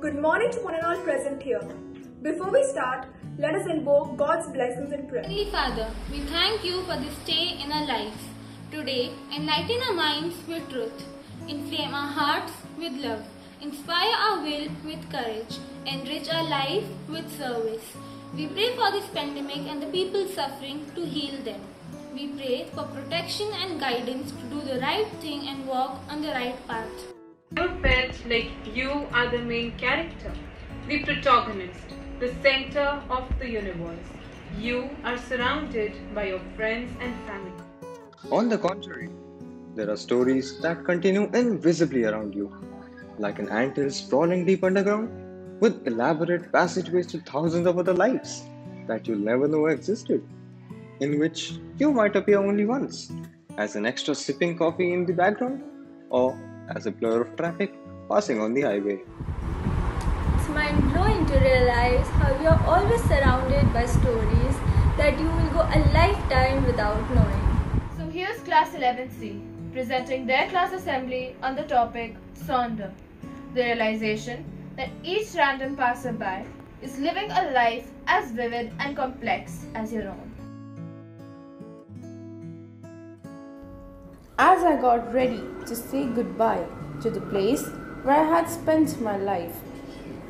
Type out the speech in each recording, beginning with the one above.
Good morning to one and all present here. Before we start, let us invoke God's blessings in prayer. Heavenly Father, we thank you for this day in our lives. Today, enlighten our minds with truth, inflame our hearts with love, inspire our will with courage, enrich our life with service. We pray for this pandemic and the people suffering to heal them. We pray for protection and guidance to do the right thing and walk on the right path. Never felt like you are the main character, the protagonist, the center of the universe. You are surrounded by your friends and family. On the contrary, there are stories that continue invisibly around you, like an anthill sprawling deep underground, with elaborate passageways to thousands of other lives that you'll never know existed, in which you might appear only once, as an extra sipping coffee in the background, or as a blur of traffic passing on the highway. It's mind blowing to realize how you're always surrounded by stories that you will go a lifetime without knowing. So here's Class 11C presenting their class assembly on the topic Sonder. The realization that each random passerby is living a life as vivid and complex as your own. As I got ready to say goodbye to the place where I had spent my life,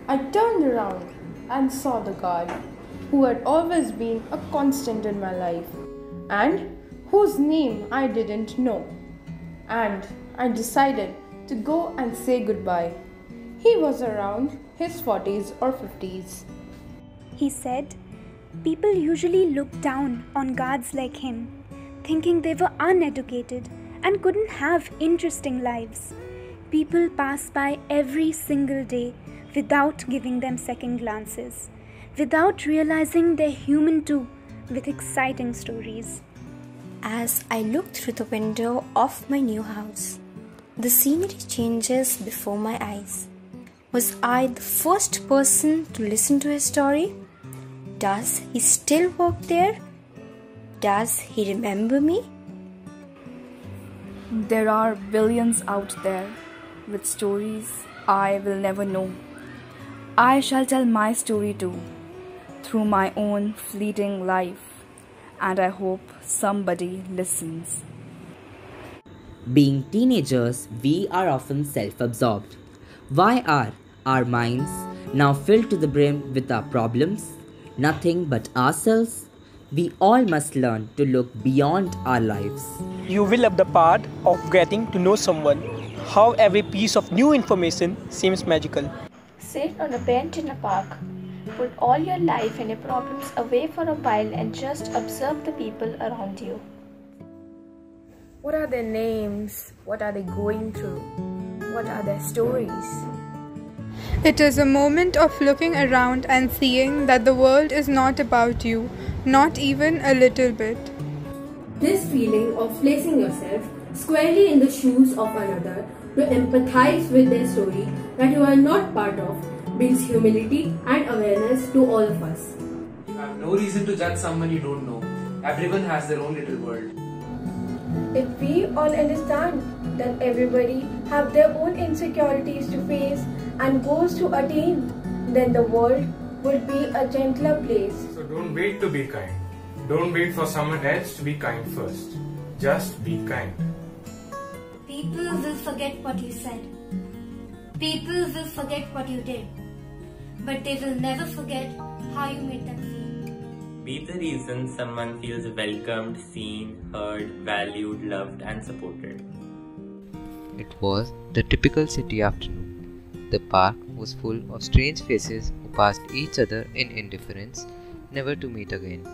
I turned around and saw the guard who had always been a constant in my life and whose name I didn't know. And I decided to go and say goodbye. He was around his 40s or 50s. He said, People usually look down on guards like him, thinking they were uneducated and couldn't have interesting lives. People pass by every single day without giving them second glances, without realizing they're human too, with exciting stories. As I look through the window of my new house, the scenery changes before my eyes. Was I the first person to listen to his story? Does he still work there? Does he remember me? There are billions out there with stories I will never know. I shall tell my story too, through my own fleeting life, and I hope somebody listens. Being teenagers, we are often self absorbed. Why are our minds now filled to the brim with our problems, nothing but ourselves? We all must learn to look beyond our lives. You will love the part of getting to know someone, how every piece of new information seems magical. Sit on a bench in a park. Put all your life and your problems away for a while and just observe the people around you. What are their names? What are they going through? What are their stories? It is a moment of looking around and seeing that the world is not about you, not even a little bit. This feeling of placing yourself squarely in the shoes of another to empathize with their story that you are not part of brings humility and awareness to all of us. You have no reason to judge someone you don't know. Everyone has their own little world. If we all understand that everybody have their own insecurities to face and goals to attain, then the world would be a gentler place. So don't wait to be kind. Don't wait for someone else to be kind first. Just be kind. People will forget what you said. People will forget what you did. But they will never forget how you made them feel. Be the reason someone feels welcomed, seen, heard, valued, loved, and supported. It was the typical city afternoon. The park was full of strange faces who passed each other in indifference, never to meet again.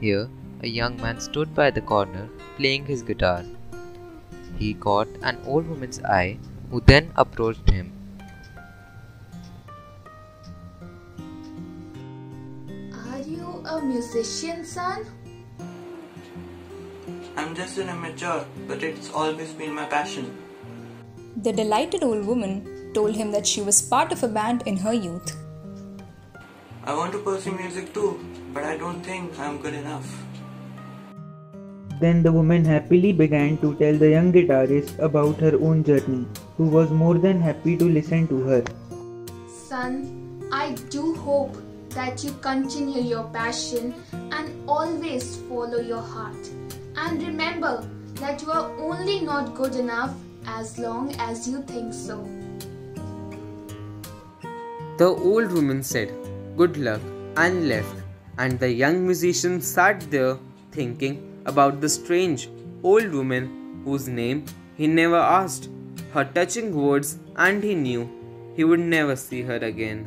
Here, a young man stood by the corner playing his guitar. He caught an old woman's eye, who then approached him. Are you a musician, son? I'm just an amateur, but it's always been my passion. The delighted old woman told him that she was part of a band in her youth. I want to pursue music too, but I don't think I'm good enough. Then the woman happily began to tell the young guitarist about her own journey, who was more than happy to listen to her. son, I do hope that you continue your passion and always follow your heart. And remember that you are only not good enough as long as you think so. The old woman said, Good luck, and left, and the young musician sat there thinking about the strange old woman whose name he never asked, her touching words, and he knew he would never see her again.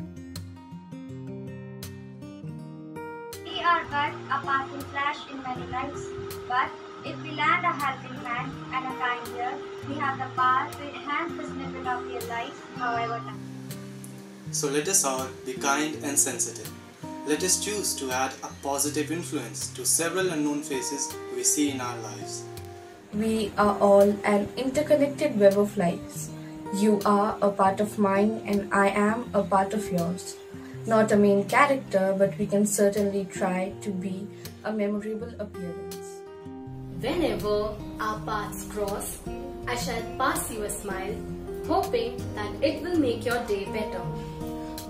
We are but a passing flash in many lives, but if we land a helping hand and a kind ear, we have the power to enhance the snippet of your life, however. So let us all be kind and sensitive. Let us choose to add a positive influence to several unknown faces we see in our lives. We are all an interconnected web of lives. You are a part of mine and I am a part of yours. Not a main character, but we can certainly try to be a memorable appearance. Whenever our paths cross, I shall pass you a smile, hoping that it will make your day better.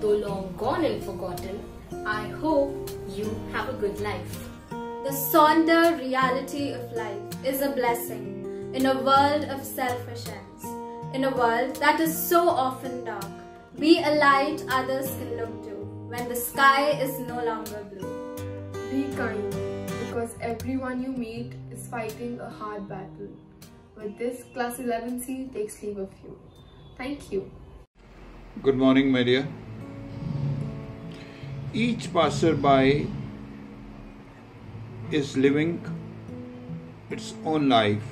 Though long gone and forgotten, I hope you have a good life. The sonder reality of life is a blessing in a world of selfish ends, in a world that is so often dark. Be a light others can look to when the sky is no longer blue. Be kind because everyone you meet is fighting a hard battle. With this, Class 11C takes leave of you. Thank you. Good morning, my dear. Each passerby is living its own life,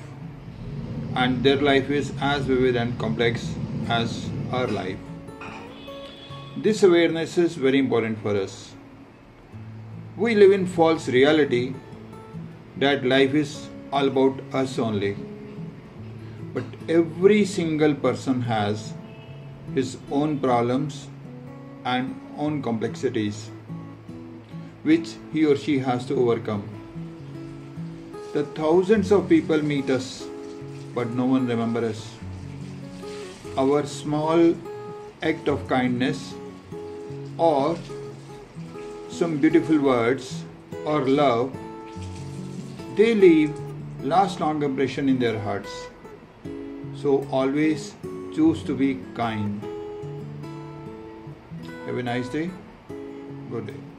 and their life is as vivid and complex as our life. This awareness is very important for us. We live in false reality that life is all about us only. But every single person has his own problems and own complexities which he or she has to overcome. The thousands of people meet us, but no one remembers us. Our small act of kindness or some beautiful words or love, they leave last long impression in their hearts. So always choose to be kind. Have a nice day. Good day.